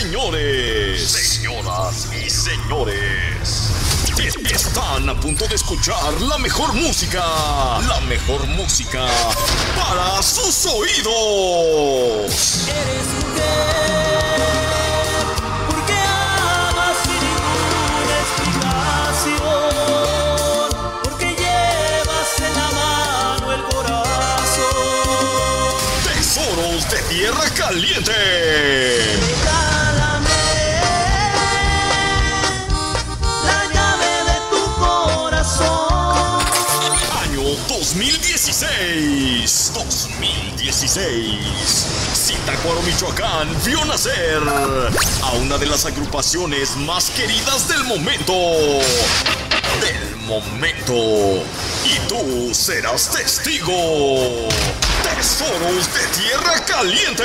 señores, señoras y señores, están a punto de escuchar la mejor música, la mejor música para sus oídos. Eres mujer, porque amas sin ninguna explicación, porque llevas en la mano el corazón. Tesoros de Tierra Caliente. 2016. Zitácuaro, Michoacán vio nacer a una de las agrupaciones más queridas del momento. Del momento. Y tú serás testigo. Tesoros de Tierra Caliente.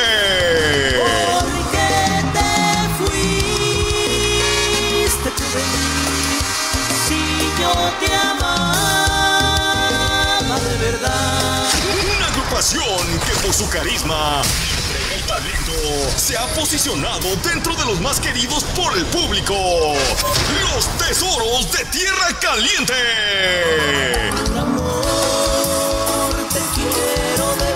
Por su carisma y talento se ha posicionado dentro de los más queridos por el público. Los tesoros de Tierra Caliente. Quiero de.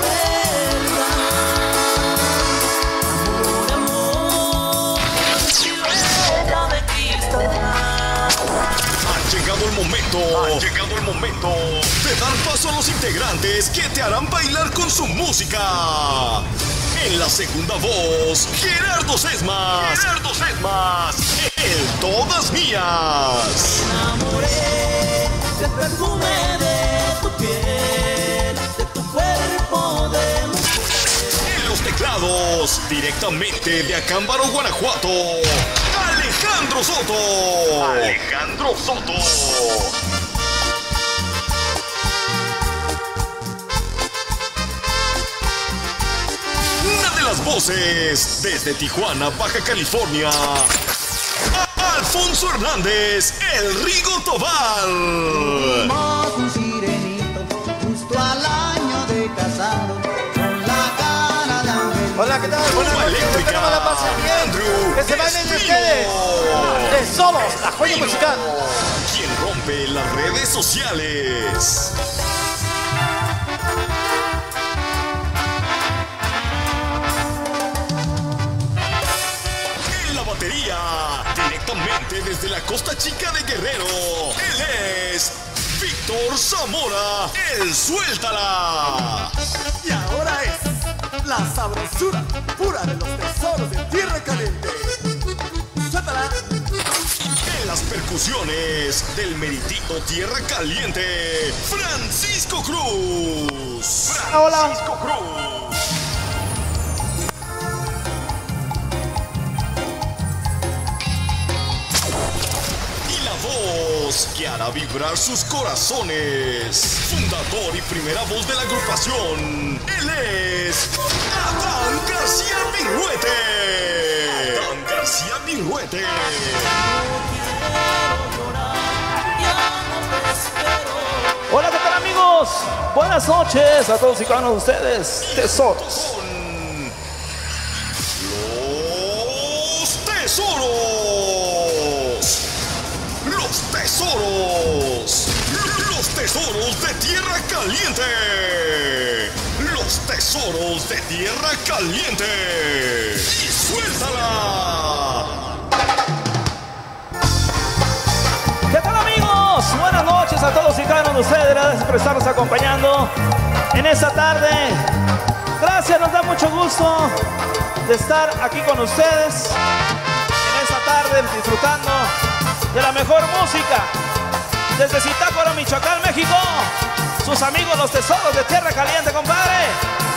Ha llegado el momento. Ha llegado el momento dar paso a los integrantes que te harán bailar con su música. En la segunda voz, Gerardo Sesmas. Gerardo Sesmas. El Todas Mías. enamoré del perfume de tu piel, de tu cuerpo de mujer. En los teclados, directamente de Acámbaro, Guanajuato, Alejandro Soto. Alejandro Soto. Las voces desde Tijuana, Baja California. Alfonso Hernández, el Rigo Tobar. Fuimos un sirenito justo al año de casado con la cara de. Hola, ¿qué tal? Buenas noches, eléctrica, espero me la pasen bien. Andrew Que se bailen ustedes. De solos, la joya musical. Quien rompe las redes sociales. Directamente desde la costa chica de Guerrero, él es Víctor Zamora, el Suéltala. Y ahora es la sabrosura pura de los tesoros de tierra caliente. Suéltala. En las percusiones del meritito Tierra Caliente, Francisco Cruz. Francisco Cruz. Voz que hará vibrar sus corazones. Fundador y primera voz de la agrupación. Él es Adán García Virruete. Adán García Virruete. Hola, ¿qué tal amigos? Buenas noches a todos y cada uno de ustedes. Tesoros. los tesoros. Tesoros de Tierra Caliente. Los tesoros de Tierra Caliente. Y suéltala. ¿Qué tal amigos? Buenas noches a todos y cada uno de ustedes. Gracias por estarnos acompañando en esta tarde. Gracias, nos da mucho gusto de estar aquí con ustedes en esta tarde disfrutando de la mejor música. Desde Michoacán, México. Sus amigos los tesoros de Tierra Caliente, compadre.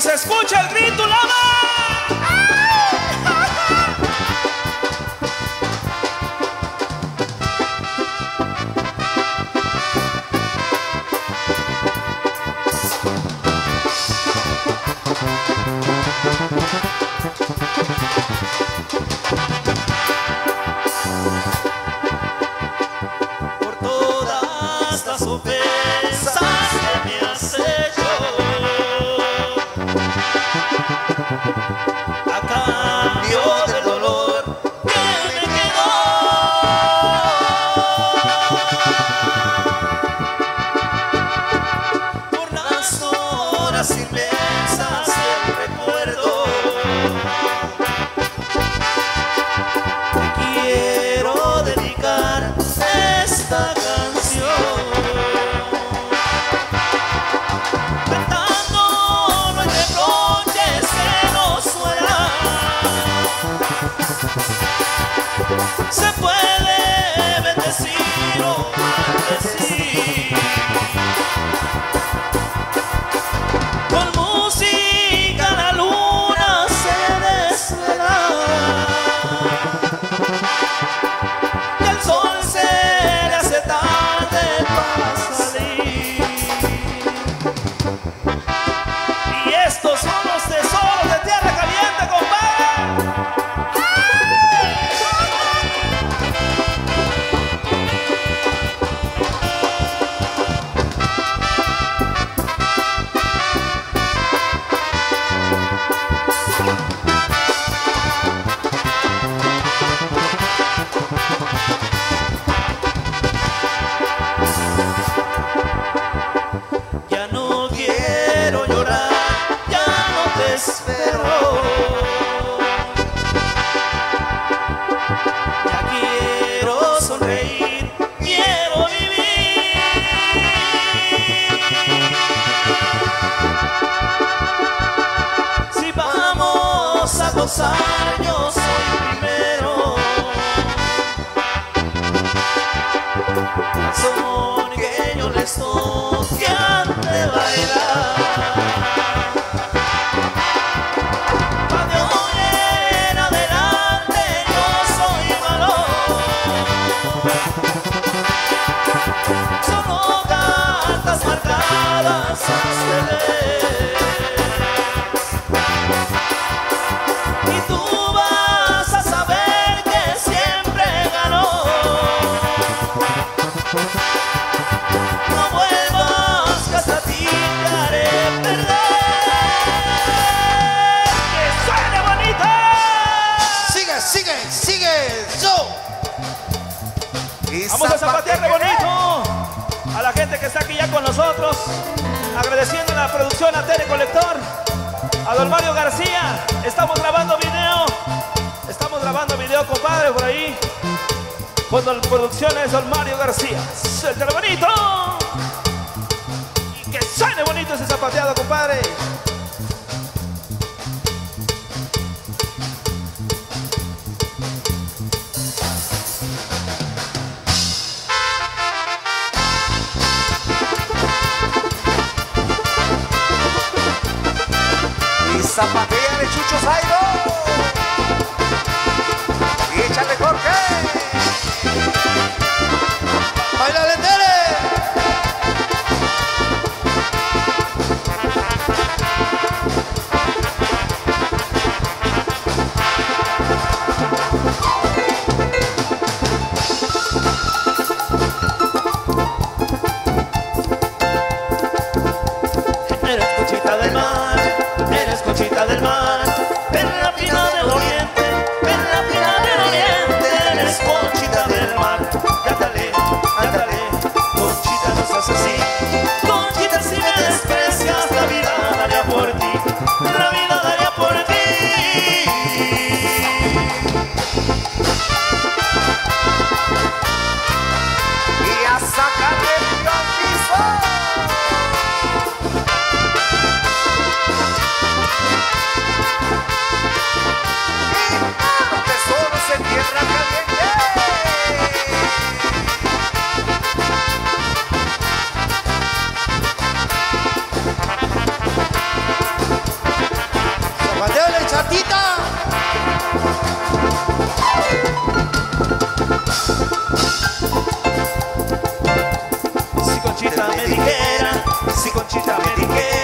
Se escuche el grito. Vamos No vuelvas que hasta ti te haré perder. ¡Que suene bonito! Sigue, sigue, sigue, yo. Y Vamos a zapatearle zapatea. bonito a la gente que está aquí ya con nosotros. Agradeciendo a la producción a Telecolector, a don Mario García. Estamos grabando video. Estamos grabando video, compadre, por ahí. Las producciones don Mario García. Suéltale bonito. Y que suene bonito ese zapateado, compadre. Zapatea de Chucho Zairo. Y échale Jorge. posso. Assim. preghiera si concita medichera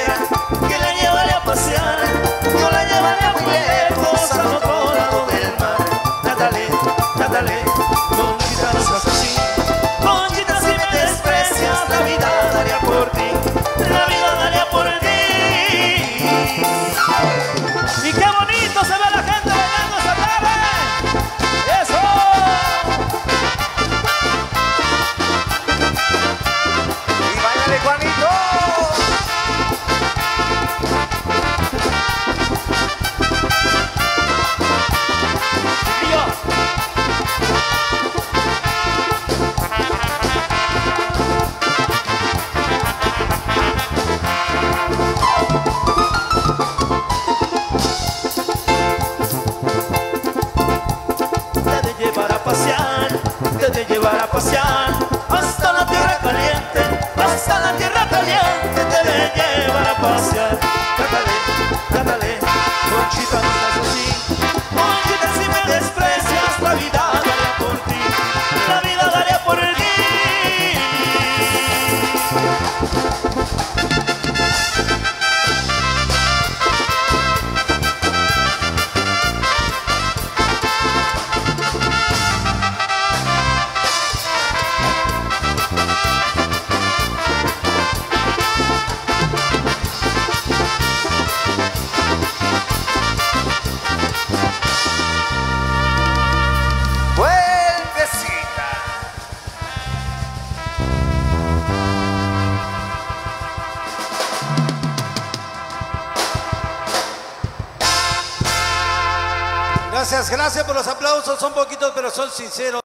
Gracias, gracias por los aplausos. Son poquitos, pero son sinceros.